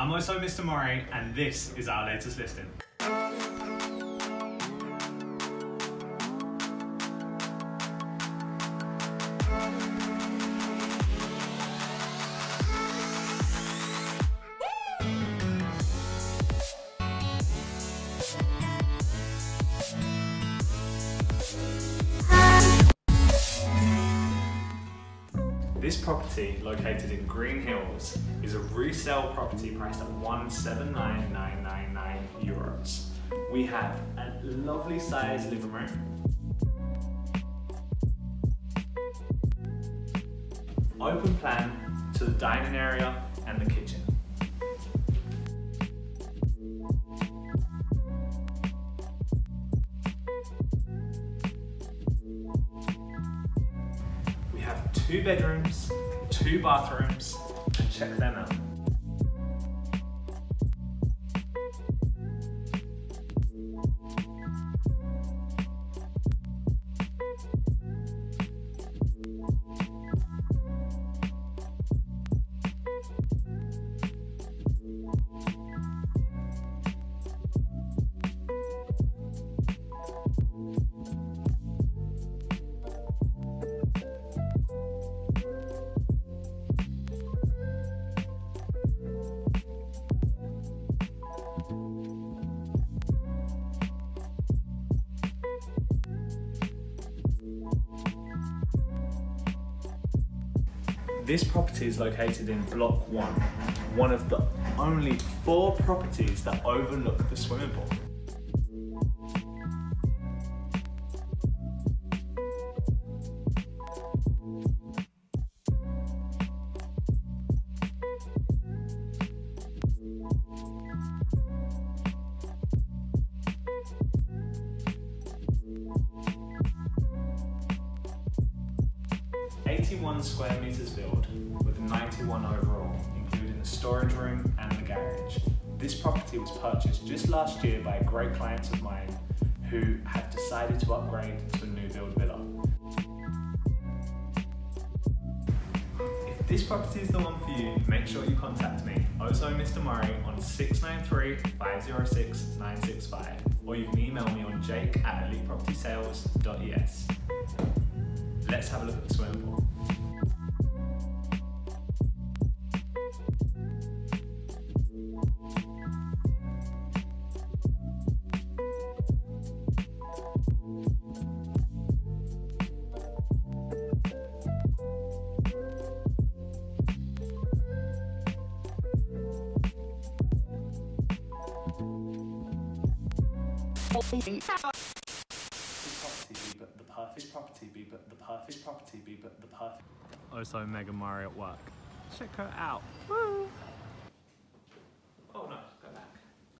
I'm OhSo Mr. Murray, and this is our latest listing. This property, located in Green Hills, is a resale property priced at 179,999 euros. We have a lovely sized living room, open plan to the dining area and the kitchen. Two bedrooms, two bathrooms, and check them out. This property is located in Block 1, one of the only four properties that overlook the swimming pool. Eighty-one square meters build with 91 overall, including the storage room and the garage. This property was purchased just last year by a great client of mine who have decided to upgrade to a new build villa. If this property is the one for you, make sure you contact me, OhSo Mr. Murray, on 693 506 965, or you can email me on jake at elitepropertysales.es. Let's have a look at the swimming pool. This property the perfect property be but the perfect property be but the perfect Also Megan Murray at work. Check her out. Woo!